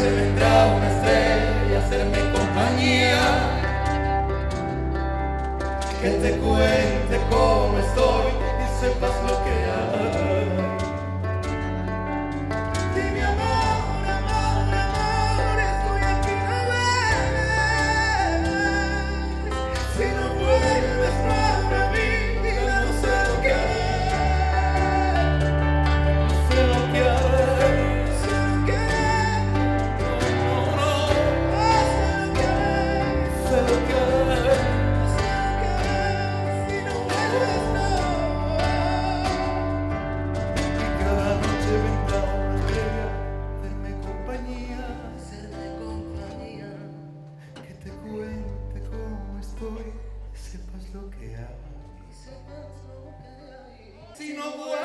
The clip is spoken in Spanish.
noche vendrá una estrella a hacerme compañía. Que te cuente Si no puedo